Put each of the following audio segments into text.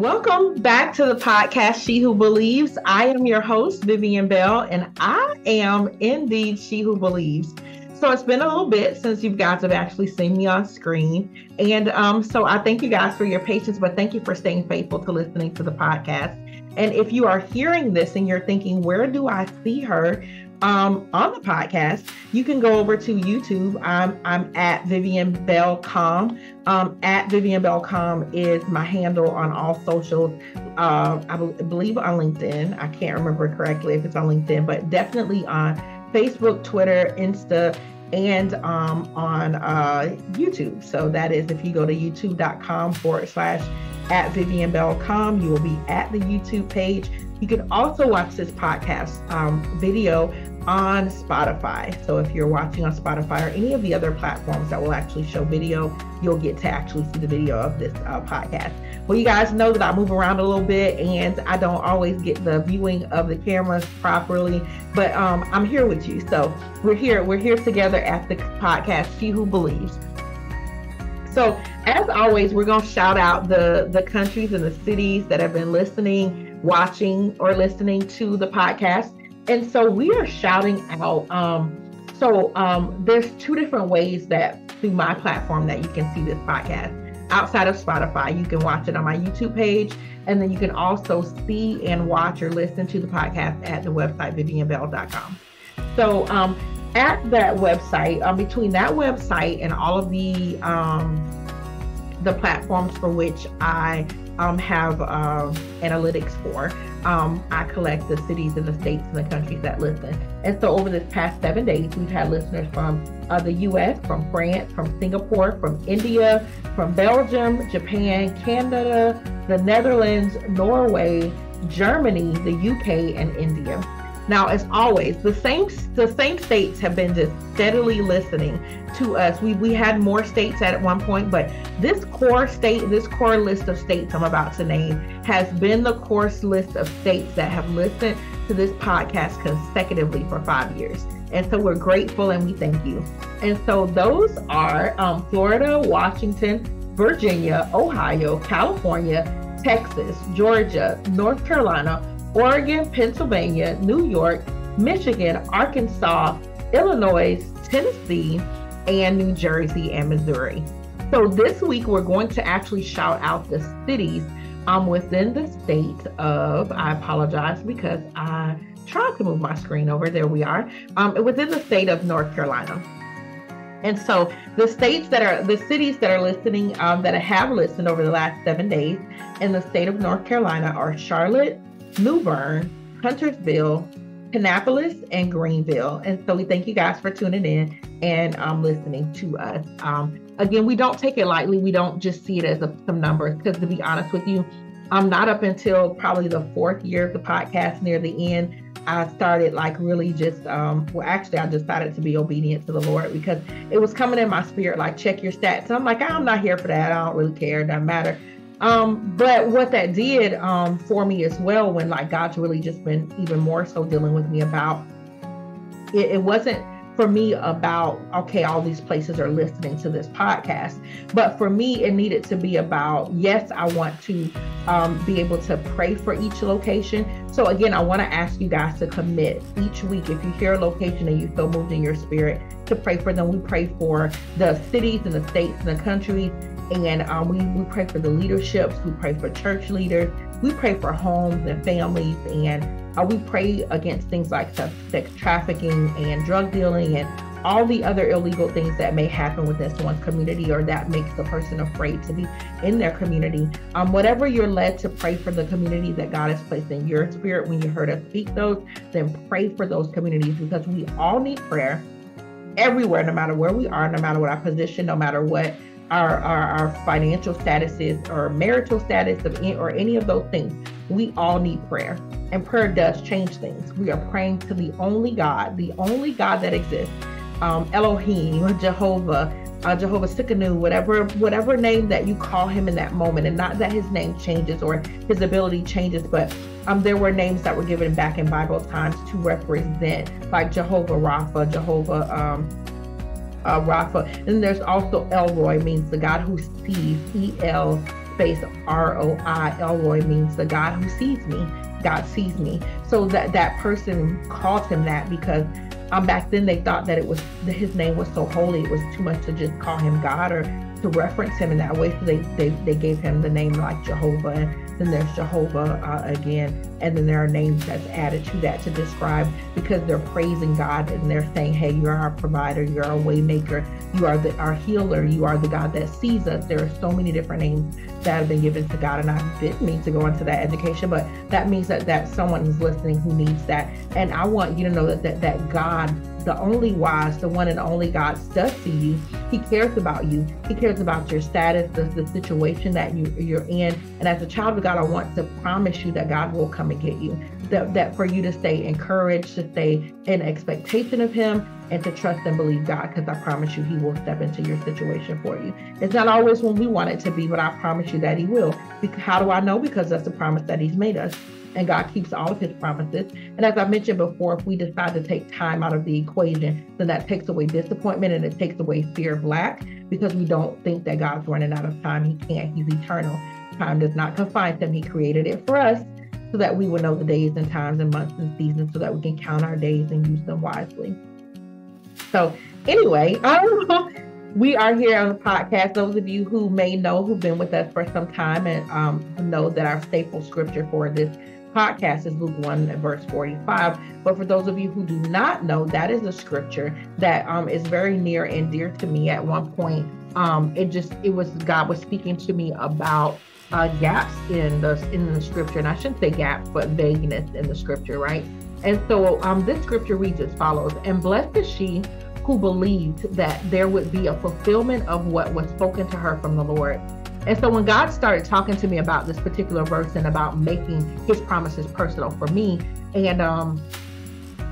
Welcome back to the podcast, She Who Believes. I am your host, Vivian Bell, and I am indeed She Who Believes. So it's been a little bit since you guys have actually seen me on screen. And um, so I thank you guys for your patience, but thank you for staying faithful to listening to the podcast. And if you are hearing this and you're thinking, where do I see her? Um, on the podcast, you can go over to YouTube. I'm, I'm at Vivian Bell. Um, at Vivian is my handle on all socials. Uh, I be- believe on LinkedIn. I can't remember correctly if it's on LinkedIn, but definitely on Facebook, Twitter, Insta, and um, on uh, YouTube. So that is if you go to youtube.com forward slash at Vivian you will be at the YouTube page. You can also watch this podcast um, video on Spotify. So if you're watching on Spotify or any of the other platforms that will actually show video, you'll get to actually see the video of this uh, podcast. Well, you guys know that I move around a little bit and I don't always get the viewing of the cameras properly, but um, I'm here with you. So we're here. We're here together at the podcast, She Who Believes. So as always, we're going to shout out the the countries and the cities that have been listening, watching, or listening to the podcast. And so we are shouting out. Um, so um, there's two different ways that through my platform that you can see this podcast. Outside of Spotify, you can watch it on my YouTube page, and then you can also see and watch or listen to the podcast at the website vivianbell.com. So um, at that website, um, between that website and all of the um, the platforms for which I um, have uh, analytics for. Um, I collect the cities and the states and the countries that listen. And so over this past seven days, we've had listeners from uh, the US, from France, from Singapore, from India, from Belgium, Japan, Canada, the Netherlands, Norway, Germany, the UK, and India. Now, as always, the same the same states have been just steadily listening to us. We we had more states at one point, but this core state, this core list of states I'm about to name, has been the core list of states that have listened to this podcast consecutively for five years. And so we're grateful and we thank you. And so those are um, Florida, Washington, Virginia, Ohio, California, Texas, Georgia, North Carolina, Oregon, Pennsylvania, New York, Michigan, Arkansas, Illinois, Tennessee, and New Jersey and Missouri. So this week we're going to actually shout out the cities um, within the state of, I apologize because I tried to move my screen over. There we are. Um, within the state of North Carolina. And so the states that are, the cities that are listening, um, that have listened over the last seven days in the state of North Carolina are Charlotte, New Bern, Huntersville, Kannapolis, and Greenville. And so we thank you guys for tuning in and um, listening to us. Um, again, we don't take it lightly. We don't just see it as a, some numbers because to be honest with you, I'm not up until probably the fourth year of the podcast near the end. I started like really just um well actually I decided to be obedient to the Lord because it was coming in my spirit like check your stats. And I'm like, I'm not here for that. I don't really care. It doesn't matter. Um, but what that did um, for me as well, when like God's really just been even more so dealing with me about it, it wasn't for me about okay all these places are listening to this podcast but for me it needed to be about yes i want to um, be able to pray for each location. So again i want to ask you guys to commit each week if you hear a location and you feel moved in your spirit to pray for them. We pray for the cities and the states and the countries and um, we, we pray for the leaderships, we pray for church leaders, we pray for homes and families, and uh, we pray against things like sex trafficking and drug dealing and all the other illegal things that may happen within someone's community or that makes the person afraid to be in their community. Um, whatever you're led to pray for the community that God has placed in your spirit when you heard us speak those, then pray for those communities because we all need prayer everywhere, no matter where we are, no matter what our position, no matter what our, our, our financial statuses or marital status of any, or any of those things. We all need prayer. And prayer does change things. We are praying to the only God, the only God that exists. Um, Elohim, Jehovah, uh, Jehovah Tsidkenu, whatever whatever name that you call him in that moment, and not that his name changes or his ability changes, but um, there were names that were given back in Bible times to represent, like Jehovah Rapha, Jehovah um, uh, Rapha. And there's also El Roi, means the God who sees, E L space R O I El Roi means the God who sees me. God sees me. So that that person called him that because um, back then they thought that it was that his name was so holy it was too much to just call him God or to reference him in that way. So they they, they gave him the name like Jehovah. Then there's Jehovah uh, again, and then there are names that's added to that to describe because they're praising God and they're saying, "Hey, you're our provider, you're our waymaker, you are the our healer, you are the God that sees us." There are so many different names that have been given to God, and I didn't mean to go into that education, but that means that that someone is listening who needs that, and I want you to know that that, that God the only wise, the one and only God does see you. He cares about you. He cares about your status, the, the situation that you, you're in. And as a child of God, I want to promise you that God will come and get you. That, that for you to stay encouraged, to stay in expectation of Him, and to trust and believe God, because I promise you, He will step into your situation for you. It's not always when we want it to be, but I promise you that He will. How do I know? Because that's the promise that He's made us and God keeps all of his promises. And as I mentioned before, if we decide to take time out of the equation, then that takes away disappointment and it takes away fear of lack because we don't think that God's running out of time. He can't, he's eternal. Time does not confine him. He created it for us so that we will know the days and times and months and seasons so that we can count our days and use them wisely. So, anyway, we are here on the podcast. Those of you who may know, who've been with us for some time and um, know that our staple scripture for this podcast is Luke 1 verse 45. But for those of you who do not know, that is a scripture that um, is very near and dear to me. At one point, um, it just it was God was speaking to me about uh, gaps in the in the scripture, and I shouldn't say gaps, but vagueness in the scripture, right? And so um, this scripture reads as follows: "And blessed is she who believed that there would be a fulfillment of what was spoken to her from the Lord." And so when God started talking to me about this particular verse and about making his promises personal for me, and um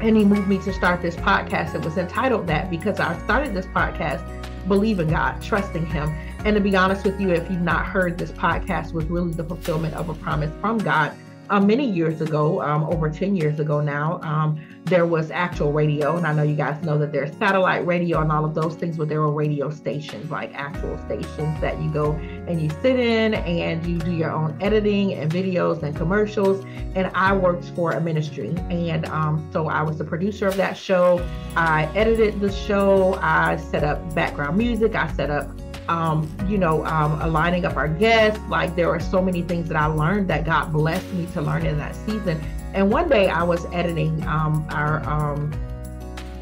and he moved me to start this podcast. It was entitled that because I started this podcast believing God, trusting him. And to be honest with you, if you've not heard this podcast was really the fulfillment of a promise from God uh, many years ago, um, over 10 years ago now, um, there was actual radio. And I know you guys know that there's satellite radio and all of those things, but there were radio stations, like actual stations that you go and you sit in and you do your own editing and videos and commercials. And I worked for a ministry. And um, so I was the producer of that show. I edited the show. I set up background music. I set up um, you know, um, aligning up our guests. Like there are so many things that I learned that God blessed me to learn in that season. And one day I was editing um, our um,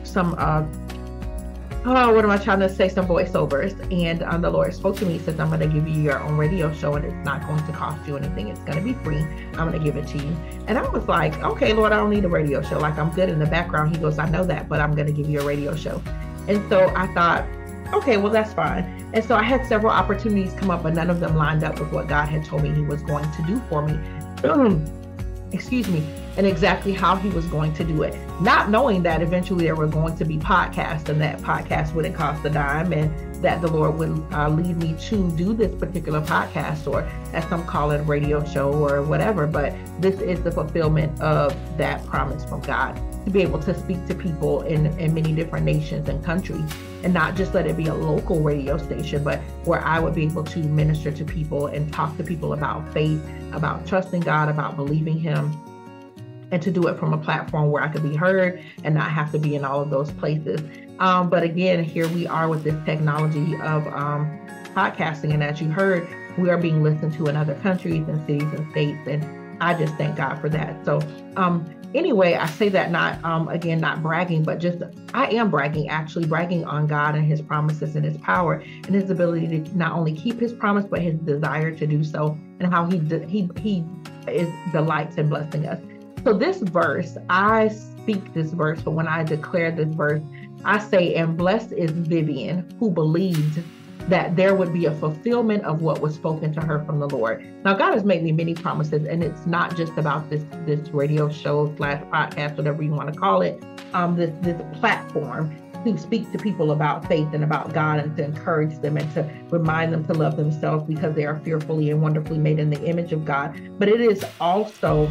some uh, oh, what am I trying to say? Some voiceovers, and um, the Lord spoke to me. He says, "I'm going to give you your own radio show, and it's not going to cost you anything. It's going to be free. I'm going to give it to you." And I was like, "Okay, Lord, I don't need a radio show. Like I'm good in the background." He goes, "I know that, but I'm going to give you a radio show." And so I thought, okay, well, that's fine. And so I had several opportunities come up, but none of them lined up with what God had told me He was going to do for me. Excuse me, and exactly how He was going to do it. Not knowing that eventually there were going to be podcasts and that podcast wouldn't cost a dime and that the Lord would uh, lead me to do this particular podcast or as some call it radio show or whatever. But this is the fulfillment of that promise from God to be able to speak to people in, in many different nations and countries and not just let it be a local radio station, but where I would be able to minister to people and talk to people about faith, about trusting God, about believing Him, and to do it from a platform where I could be heard and not have to be in all of those places. Um, but again, here we are with this technology of um, podcasting, and as you heard, we are being listened to in other countries and cities and states, and I just thank God for that. So, um, anyway, I say that not um, again not bragging, but just I am bragging actually bragging on God and His promises and His power and His ability to not only keep His promise but His desire to do so and how He He He is delights in blessing us. So this verse, I speak this verse, but when I declare this verse, I say, "And blessed is Vivian who believed." That there would be a fulfillment of what was spoken to her from the Lord. Now, God has made me many promises, and it's not just about this this radio show slash podcast, whatever you want to call it, um, this this platform to speak to people about faith and about God and to encourage them and to remind them to love themselves because they are fearfully and wonderfully made in the image of God. But it is also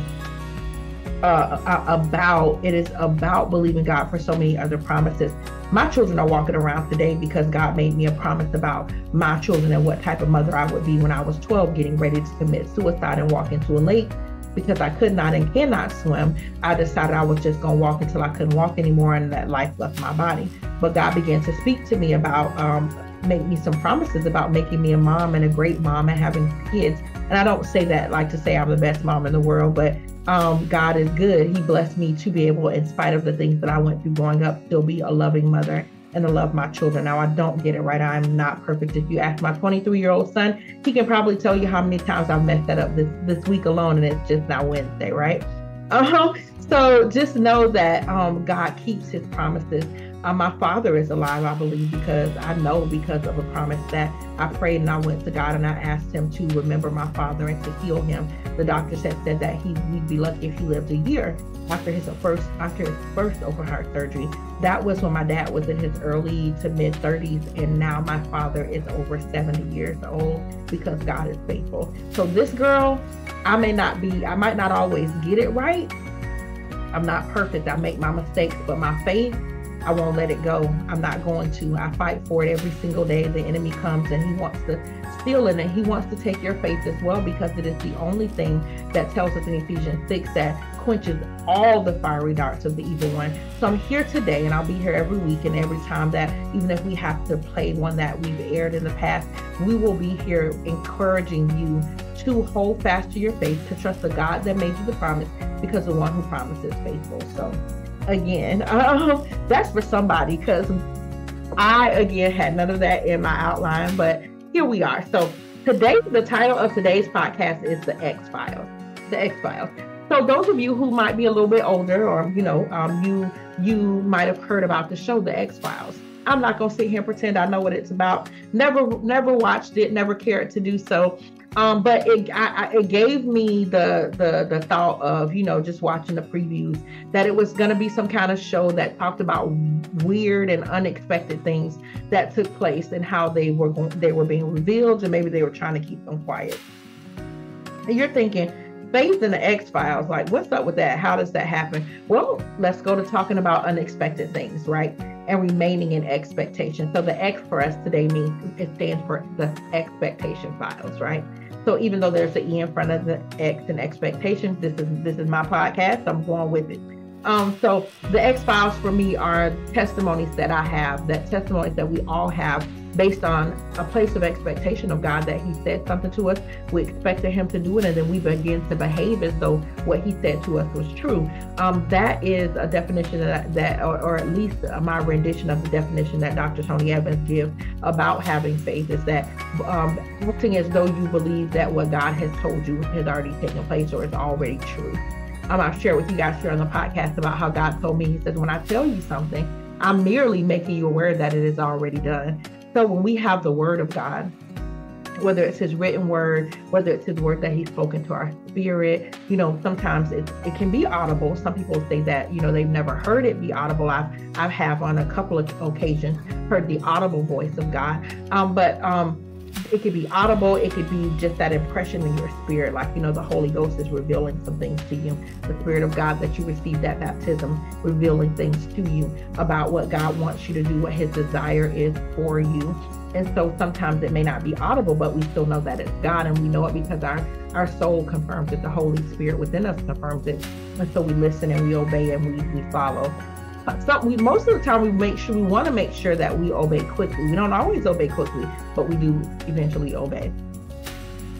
uh, about it is about believing God for so many other promises. My children are walking around today because God made me a promise about my children and what type of mother I would be when I was 12, getting ready to commit suicide and walk into a lake because I could not and cannot swim. I decided I was just going to walk until I couldn't walk anymore and that life left my body. But God began to speak to me about um, make me some promises about making me a mom and a great mom and having kids. And I don't say that like to say I'm the best mom in the world, but um, God is good. He blessed me to be able, in spite of the things that I went through growing up, still be a loving mother and to love my children. Now, I don't get it right. I'm not perfect. If you ask my 23 year old son, he can probably tell you how many times I've messed that up this, this week alone, and it's just now Wednesday, right? Uh-huh. So just know that um, God keeps his promises. Uh, my father is alive, I believe, because I know because of a promise that I prayed and I went to God and I asked him to remember my father and to heal him. The doctors had said that he, would be lucky if he lived a year after his first after his first open heart surgery. That was when my dad was in his early to mid 30s, and now my father is over 70 years old because God is faithful. So this girl, I may not be, I might not always get it right. I'm not perfect. I make my mistakes, but my faith I won't let it go. I'm not going to. I fight for it every single day. The enemy comes and he wants to steal it and he wants to take your faith as well because it is the only thing that tells us in Ephesians 6 that quenches all the fiery darts of the evil one. So I'm here today and I'll be here every week and every time that even if we have to play one that we've aired in the past, we will be here encouraging you to hold fast to your faith, to trust the God that made you the promise because the one who promises faithful. So again. Um, that's for somebody because I again had none of that in my outline, but here we are. So today, the title of today's podcast is the X Files. The X Files. So those of you who might be a little bit older, or you know, um, you you might have heard about the show, The X Files. I'm not gonna sit here and pretend I know what it's about. Never, never watched it. Never cared to do so. Um, but it I, it gave me the the the thought of you know just watching the previews that it was going to be some kind of show that talked about weird and unexpected things that took place and how they were going, they were being revealed and maybe they were trying to keep them quiet. And you're thinking, faith in the X Files, like what's up with that? How does that happen? Well, let's go to talking about unexpected things, right? And remaining in expectation. So the X for us today means it stands for the expectation files, right? So even though there's an E in front of the X and expectations, this is this is my podcast. I'm going with it. Um, so the X files for me are testimonies that I have, that testimonies that we all have based on a place of expectation of God that He said something to us. We expected Him to do it, and then we begin to behave as though what He said to us was true. Um, that is a definition that, that or, or, at least my rendition of the definition that Dr. Tony Evans gives about having faith is that um, acting as though you believe that what God has told you has already taken place or is already true. Um, I've shared with you guys here on the podcast about how God told me, He says, when I tell you something, I'm merely making you aware that it is already done. So when we have the word of God, whether it's his written word, whether it's his word that he's spoken to our spirit, you know, sometimes it, it can be audible. Some people say that, you know, they've never heard it be audible. I've, I have on a couple of occasions heard the audible voice of God. Um, but um, it could be audible it could be just that impression in your spirit like you know the holy ghost is revealing some things to you. The spirit of god that you received that baptism revealing things to you about what god wants you to do what his desire is for you. And so sometimes it may not be audible but we still know that it's god and we know it because our our soul confirms it the holy spirit within us confirms it. And so we listen and we obey and we, we follow some, we, most of the time we make sure we want to make sure that we obey quickly. We don't always obey quickly, but we do eventually obey.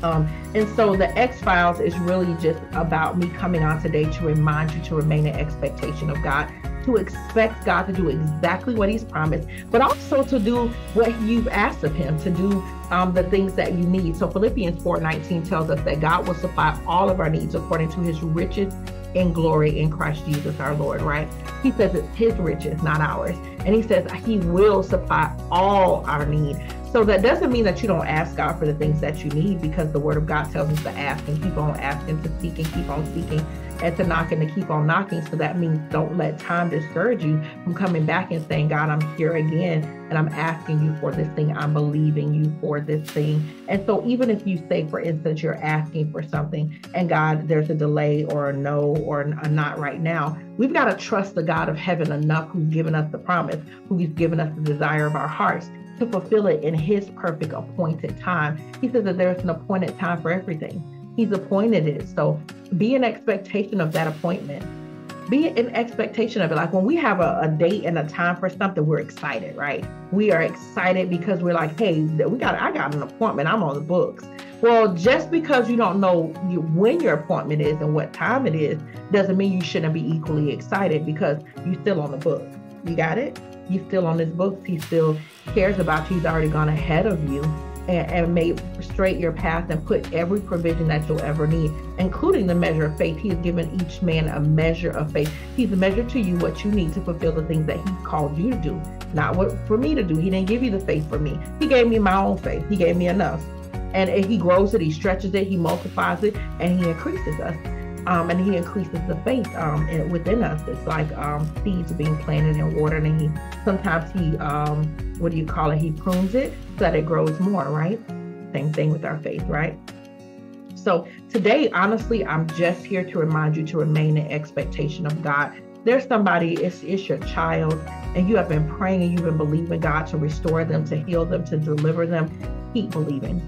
Um, and so the X Files is really just about me coming on today to remind you to remain in expectation of God, to expect God to do exactly what He's promised, but also to do what you've asked of Him, to do um, the things that you need. So Philippians 4:19 tells us that God will supply all of our needs according to His riches in glory in Christ Jesus our Lord, right? He says it's his riches, not ours. And he says he will supply all our need. So that doesn't mean that you don't ask God for the things that you need because the word of God tells us to ask and keep on asking, to seek and keep on seeking. And to knock and to keep on knocking. So that means don't let time discourage you from coming back and saying, God, I'm here again and I'm asking you for this thing. I'm believing you for this thing. And so even if you say, for instance, you're asking for something and God, there's a delay or a no or a not right now, we've got to trust the God of heaven enough who's given us the promise, who's given us the desire of our hearts to fulfill it in his perfect appointed time. He says that there's an appointed time for everything. He's appointed it. So be in expectation of that appointment. Be in expectation of it. Like when we have a, a, date and a time for something, we're excited, right? We are excited because we're like, hey, we got I got an appointment. I'm on the books. Well, just because you don't know you, when your appointment is and what time it is, doesn't mean you shouldn't be equally excited because you're still on the book. You got it? You're still on his books. He still cares about you. He's already gone ahead of you and, and made straight your path and put every provision that you'll ever need, including the measure of faith. He has given each man a measure of faith. He's measured to you what you need to fulfill the things that He called you to do, not what for me to do. He didn't give you the faith for me. He gave me my own faith. He gave me enough. And He grows it, He stretches it, He multiplies it, and He increases us um, and he increases the faith um, within us. It's like um, seeds being planted and watered, and he sometimes he um, what do you call it? He prunes it so that it grows more. Right? Same thing with our faith, right? So today, honestly, I'm just here to remind you to remain in expectation of God. There's somebody, it's, it's your child, and you have been praying and you've been believing God to restore them, to heal them, to deliver them. Keep believing.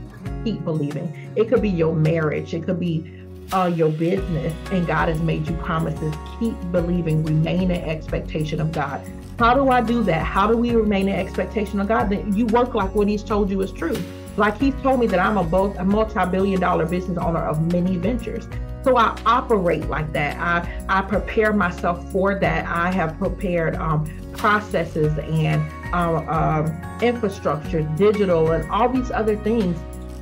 Keep believing. It could be your marriage. It could be uh, your business and God has made you promises, keep believing, remain in expectation of God. How do I do that? How do we remain in expectation of God? That you work like what He's told you is true. Like He's told me that I'm a both a multi-billion dollar business owner of many ventures. So I operate like that. I I prepare myself for that. I have prepared um, processes and uh, um, infrastructure, digital, and all these other things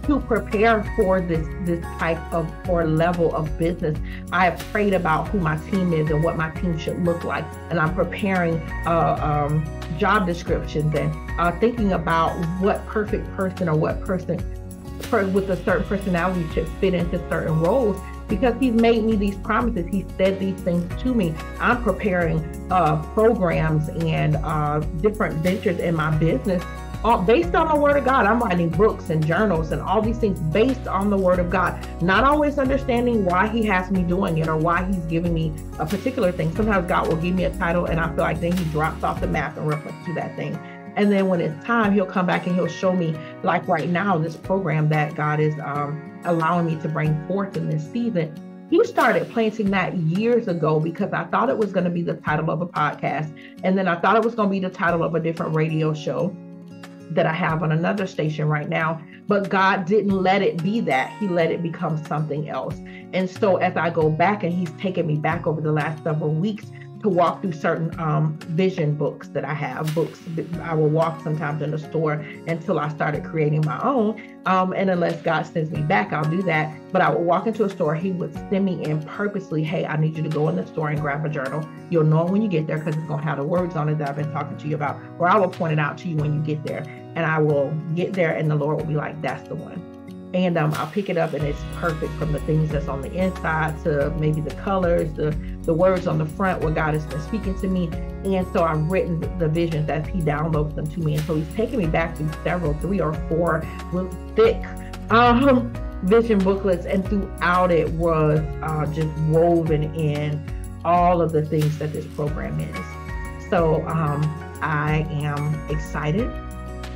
to prepare for this this type of or level of business, I have prayed about who my team is and what my team should look like, and I'm preparing uh, um, job descriptions and uh, thinking about what perfect person or what person per, with a certain personality should fit into certain roles because he's made me these promises. He said these things to me. I'm preparing uh, programs and uh, different ventures in my business all, based on the word of God. I'm writing books and journals and all these things based on the word of God. Not always understanding why he has me doing it or why he's giving me a particular thing. Sometimes God will give me a title and I feel like then he drops off the map in reference to that thing. And then when it's time, he'll come back and he'll show me, like right now, this program that God is um, allowing me to bring forth in this season. He started planting that years ago because I thought it was going to be the title of a podcast. And then I thought it was going to be the title of a different radio show that I have on another station right now. But God didn't let it be that. He let it become something else. And so as I go back, and He's taken me back over the last several weeks to walk through certain um, vision books that I have. Books I will walk sometimes in the store until I started creating my own. Um, and unless God sends me back, I'll do that. But I would walk into a store. He would send me in purposely. Hey, I need you to go in the store and grab a journal. You'll know when you get there because it's gonna have the words on it that I've been talking to you about. Or I will point it out to you when you get there. And I will get there, and the Lord will be like, "That's the one." And um, I'll pick it up and it's perfect from the things that's on the inside to maybe the colors, the the words on the front what God has been speaking to me. And so I've written the visions as He downloads them to me. And so He's taken me back through several, three or four thick um, vision booklets, and throughout it was uh, just woven in all of the things that this program is. So um, I am excited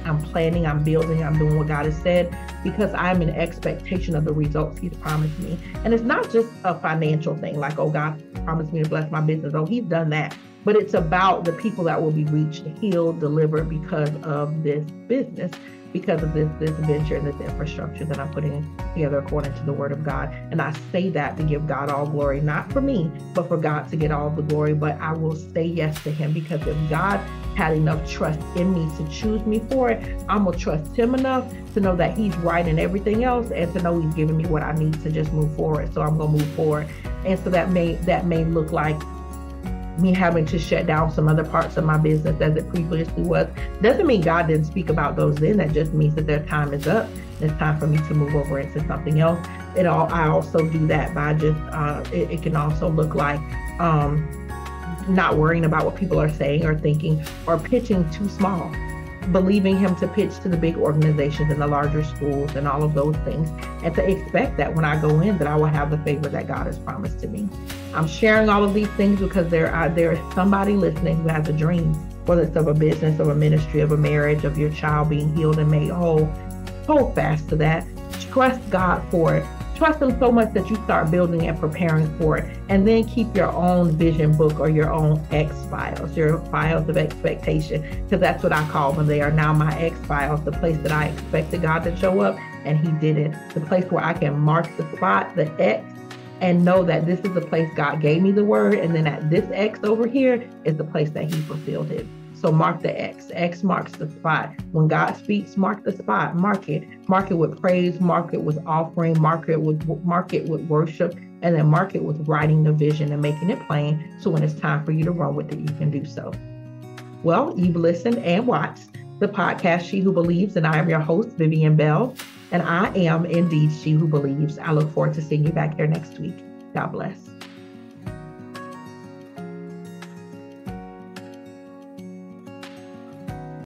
I'm planning, I'm building, I'm doing what God has said because I'm in expectation of the results He's promised me. And it's not just a financial thing, like, oh, God promised me to bless my business. Oh, He's done that. But it's about the people that will be reached, healed, delivered because of this business, because of this this venture and this infrastructure that I'm putting together according to the word of God. And I say that to give God all glory, not for me, but for God to get all the glory. But I will say yes to him because if God had enough trust in me to choose me for it, I'm gonna trust him enough to know that he's right in everything else and to know he's giving me what I need to just move forward. So I'm gonna move forward. And so that may that may look like me having to shut down some other parts of my business as it previously was doesn't mean God didn't speak about those then. That just means that their time is up. It's time for me to move over into something else. It all I also do that by just uh, it, it, can also look like um, not worrying about what people are saying or thinking or pitching too small believing him to pitch to the big organizations and the larger schools and all of those things and to expect that when I go in that I will have the favor that God has promised to me. I'm sharing all of these things because there are there is somebody listening who has a dream, whether it's of a business, of a ministry, of a marriage, of your child being healed and made whole. Hold fast to that. Trust God for it trust them so much that you start building and preparing for it. And then keep your own vision book or your own X files, your files of expectation, because that's what I call them. They are now my X files, the place that I expected God to show up and He didn't. The place where I can mark the spot, the X, and know that this is the place God gave me the word. And then at this X over here is the place that He fulfilled it. So mark the X. X marks the spot. When God speaks, mark the spot. Mark it. Mark it with praise. Mark it with offering. Mark it with mark it with worship. And then mark it with writing the vision and making it plain. So when it's time for you to run with it, you can do so. Well, you've listened and watched the podcast She Who Believes, and I am your host, Vivian Bell. And I am indeed She Who Believes. I look forward to seeing you back here next week. God bless.